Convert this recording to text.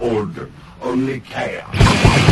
order, only chaos.